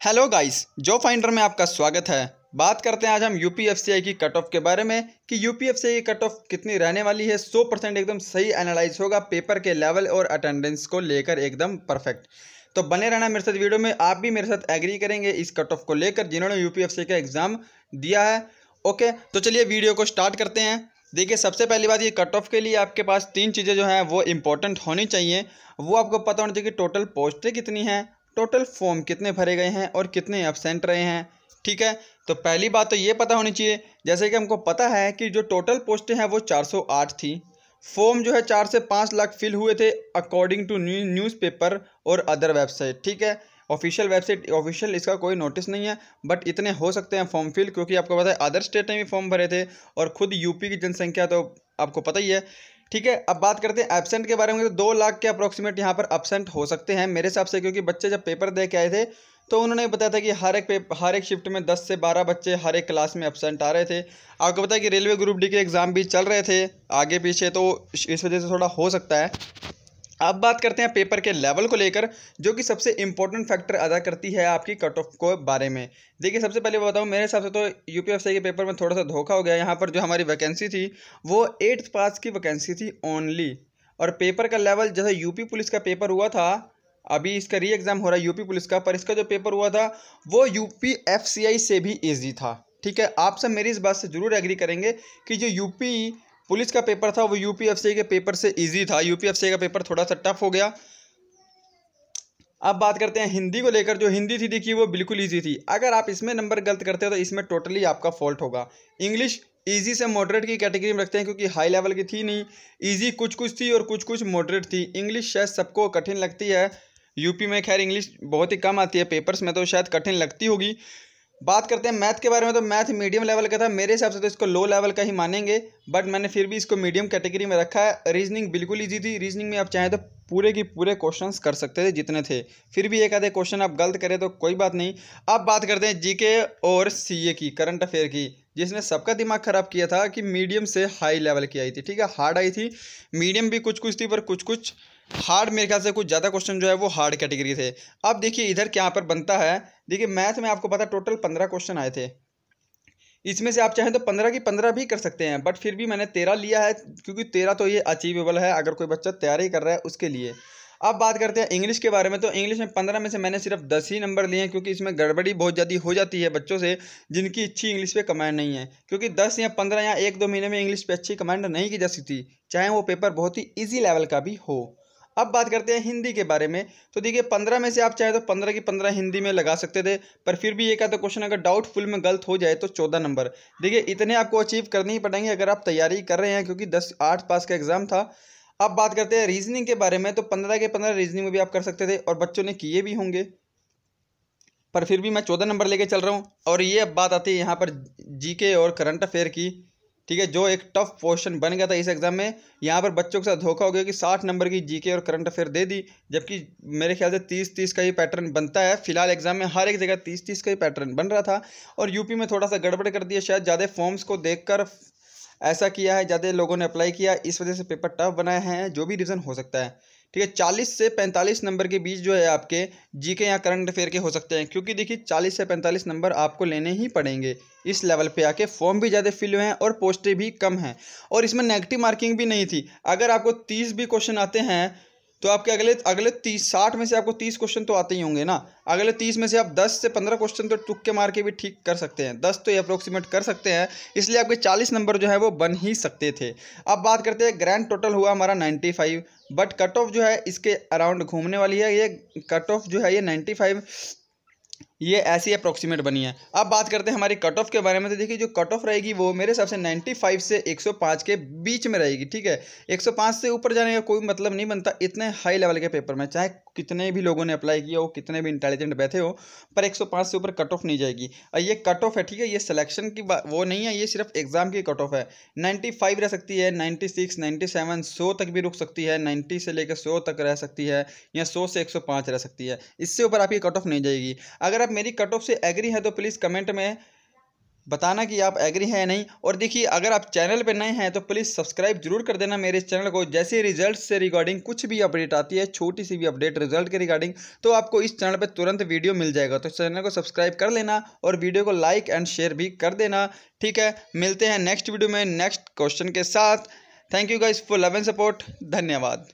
Hello guys जो finder में आपका स्वागत है। बात करते हैं आज हम यूपीएफसीआई की कट ऑफ़ के बारे में कि यूपीएफसीआई की कट ऑफ़ कितनी रहने वाली है। सौ परसेंट एकदम सही एनालाइज होगा पेपर के लेवल और अटेंडेंस को लेकर एकदम परफेक्ट तो बने रहना मेरे साथ वीडियो में। आप भी मेरे साथ एग्री करेंगे इस कट ऑफ़ को लेकर जिन्होंने यूपीएफसीआई का एग्ज़ाम दिया है। ओके तो चलिए वीडियो को स्टार्ट करते हैं। देखिए, सबसे पहली बात, ये कट ऑफ़ के लिए आपके पास तीन चीज़ें जो हैं, वो इम्पोर्टेंट होनी चाहिए। वो आपको पता होना चाहिए कि टोटल पोस्टें कितनी हैं। टोटल फॉर्म कितने भरे गए हैं और कितने एबसेंट रहे हैं, ठीक है? तो पहली बात तो ये पता होनी चाहिए, जैसे कि हमको पता है कि जो टोटल पोस्टें हैं वो 408 थी। फॉर्म जो है चार से पाँच लाख फिल हुए थे अकॉर्डिंग टू न्यू न्यूज़पेपर और अदर वेबसाइट ठीक है? ऑफिशियल वेबसाइट ऑफिशियल इसका कोई नोटिस नहीं है बट इतने हो सकते हैं फॉर्म फिल क्योंकि आपको पता है अदर स्टेट ने भी फॉर्म भरे थे और खुद यूपी की जनसंख्या तो आपको पता ही है। ठीक है, अब बात करते हैं एबसेंट के बारे में तो दो लाख के अप्रोक्सीमेट यहाँ पर एबसेंट हो सकते हैं मेरे हिसाब से, क्योंकि बच्चे जब पेपर दे के आए थे तो उन्होंने बताया था कि हर एक पेपर हर एक शिफ्ट में दस से बारह बच्चे हर एक क्लास में एबसेंट आ रहे थे। आपको पता है कि रेलवे ग्रुप डी के एग्ज़ाम भी चल रहे थे, आगे पीछे तो इस वजह से थोड़ा हो सकता है। अब बात करते हैं पेपर के लेवल को लेकर, जो कि सबसे इंपॉर्टेंट फैक्टर अदा करती है आपकी कट ऑफ़ को बारे में। देखिए, सबसे पहले बताऊँ, मेरे हिसाब से तो यू पी के पेपर में थोड़ा सा धोखा हो गया। यहाँ पर जो हमारी वैकेंसी थी, वो एट्थ पास की वैकेंसी थी ओनली और पेपर का लेवल जैसे यूपी पुलिस का पेपर हुआ था, अभी इसका री एग्ज़ाम हो रहा है यूपी पुलिस का, पर इसका जो पेपर हुआ था, वो यूपी एफ़ से भी ईजी था। ठीक है, आप सब मेरी इस बात से ज़रूर एग्री करेंगे कि जो यूपी पुलिस का पेपर था, वो यूपीएफसी के पेपर से इजी था। यूपीएफसी का पेपर थोड़ा सा टफ हो गया। अब बात करते हैं हिंदी को लेकर। जो हिंदी थी, देखिए, वो बिल्कुल इजी थी। अगर आप इसमें नंबर गलत करते हो तो इसमें टोटली आपका फॉल्ट होगा। इंग्लिश इजी से मॉडरेट की कैटेगरी में रखते हैं, क्योंकि हाई लेवल की थी नहीं। इजी कुछ कुछ थी और कुछ कुछ मॉडरेट थी। इंग्लिश शायद सबको कठिन लगती है। यूपी में खैर इंग्लिश बहुत ही कम आती है। पेपर्स में तो शायद कठिन लगती होगी। बात करते हैं मैथ के बारे में तो मैथ मीडियम लेवल का था। मेरे हिसाब से तो इसको लो लेवल का ही मानेंगे बट मैंने फिर भी इसको मीडियम कैटेगरी में रखा है। रीजनिंग बिल्कुल ईजी थी। रीजनिंग में आप चाहें तो पूरे के पूरे क्वेश्चंस कर सकते थे, जितने थे। फिर भी एक आधे क्वेश्चन आप गलत करें तो कोई बात नहीं। अब बात करते हैं जीके और सीए की करंट अफेयर की, जिसने सबका दिमाग ख़राब किया था कि मीडियम से हाई लेवल की आई थी, ठीक है? हार्ड आई थी। मीडियम भी कुछ कुछ थी, पर कुछ कुछ हार्ड मेरे ख्याल से कुछ ज़्यादा क्वेश्चन जो है वो हार्ड कैटेगरी थे। अब देखिए इधर क्या पर बनता है। देखिए मैथ में आपको पता टोटल पंद्रह क्वेश्चन आए थे। इसमें से आप चाहें तो पंद्रह की पंद्रह भी कर सकते हैं बट फिर भी मैंने तेरह लिया है, क्योंकि तेरह तो ये अचीवेबल है, अगर कोई बच्चा तैयारी कर रहा है उसके लिए। अब बात करते हैं इंग्लिश के बारे में तो इंग्लिश में पंद्रह में से मैंने सिर्फ़ दस ही नंबर लिए हैं, क्योंकि इसमें गड़बड़ी बहुत ज़्यादा हो जाती है बच्चों से, जिनकी अच्छी इंग्लिश पे कमांड नहीं है। क्योंकि दस या पंद्रह या एक दो महीने में इंग्लिश पे अच्छी कमांड नहीं की जा सकती, चाहे वो पेपर बहुत ही ईजी लेवल का भी हो। अब बात करते हैं हिंदी के बारे में। तो देखिए, पंद्रह में से आप चाहे तो पंद्रह की पंद्रह हिंदी में लगा सकते थे, पर फिर भी ये एक आधा क्वेश्चन अगर डाउटफुल में गलत हो जाए तो चौदह नंबर। देखिए, इतने आपको अचीव करने ही पड़ेंगे अगर आप तैयारी कर रहे हैं, क्योंकि दस आठ पास का एग्ज़ाम था। अब बात करते हैं रीजनिंग के बारे में तो पंद्रह के पंद्रह रीजनिंग में भी आप कर सकते थे, और बच्चों ने किए भी होंगे। पर फिर भी मैं चौदह नंबर लेके चल रहा हूँ, और ये अब बात आती है यहाँ पर जीके और करंट अफेयर की। ठीक है, जो एक टफ पोर्शन बन गया था इस एग्ज़ाम में, यहाँ पर बच्चों के साथ धोखा हो गया कि साठ नंबर की जीके और करंट अफेयर दे दी, जबकि मेरे ख्याल से तीस तीस का ही पैटर्न बनता है। फ़िलहाल एग्ज़ाम में हर एक जगह तीस तीस का ही पैटर्न बन रहा था और यूपी में थोड़ा सा गड़बड़ कर दिया। शायद ज़्यादा फॉर्म्स को देख ऐसा किया है, ज़्यादा लोगों ने अप्लाई किया। इस वजह से पेपर टफ बनाए हैं, जो भी रीज़न हो सकता है। ठीक है, चालीस से पैंतालीस नंबर के बीच जो है आपके जी के या करंट अफेयर के हो सकते हैं, क्योंकि देखिए, चालीस से पैंतालीस नंबर आपको लेने ही पड़ेंगे। इस लेवल पे आके फॉर्म भी ज़्यादा फिल हुए हैं और पोस्टें भी कम हैं। और इसमें नेगेटिव मार्किंग भी नहीं थी। अगर आपको तीस भी क्वेश्चन आते हैं तो आपके अगले अगले तीस, साठ में से आपको तीस क्वेश्चन तो आते ही होंगे ना। अगले तीस में से आप दस से पंद्रह क्वेश्चन तो तुक्के मार के भी ठीक कर सकते हैं। दस तो ये अप्रोक्सीमेट कर सकते हैं, इसलिए आपके चालीस नंबर जो है वो बन ही सकते थे। अब बात करते हैं ग्रैंड टोटल हुआ हमारा ninety five but cut off जो है इसके अराउंड घूमने वाली है। ये कट ऑफ़ जो है ये नाइन्टी फाइव ये ऐसी अप्रोक्सीमेट बनी है। अब बात करते हैं हमारी कट ऑफ़ के बारे में। तो देखिए, जो कट ऑफ़ रहेगी, वो मेरे हिसाब से 95 से 105 के बीच में रहेगी, ठीक है? 105 से ऊपर जाने का कोई मतलब नहीं बनता इतने हाई लेवल के पेपर में। चाहे कितने भी लोगों ने अप्लाई किया हो, कितने भी इंटेलिजेंट बैठे हो, पर 105 से ऊपर कट ऑफ़ नहीं जाएगी। और ये कट ऑफ़ है, ठीक है? ये सिलेक्शन की वो नहीं है, ये सिर्फ़ एग्ज़ाम की कट ऑफ़ है। नाइन्टी रह सकती है नाइन्टी सिक्स नाइन्टी सेवन सौ तक भी रुक सकती है नाइन्टी से लेकर सौ तक रह सकती है, या सौ से एक सौ पाँच रह सकती है। इससे ऊपर आपकी कट ऑफ़ नहीं जाएगी। अगर आप मेरी कट ऑफ़ से एग्री हैं तो प्लीज़ कमेंट में बताना कि आप एग्री हैं या नहीं। और देखिए, अगर आप चैनल पर नए हैं तो प्लीज़ सब्सक्राइब ज़रूर कर देना मेरे इस चैनल को। जैसे रिज़ल्ट से रिगार्डिंग कुछ भी अपडेट आती है, छोटी सी भी अपडेट रिज़ल्ट के रिगार्डिंग तो आपको इस चैनल पर तुरंत वीडियो मिल जाएगा। तो चैनल को सब्सक्राइब कर लेना और वीडियो को लाइक एंड शेयर भी कर देना। ठीक है? मिलते हैं नेक्स्ट वीडियो में नेक्स्ट क्वेश्चन के साथ। Thank you guys for love and support धन्यवाद।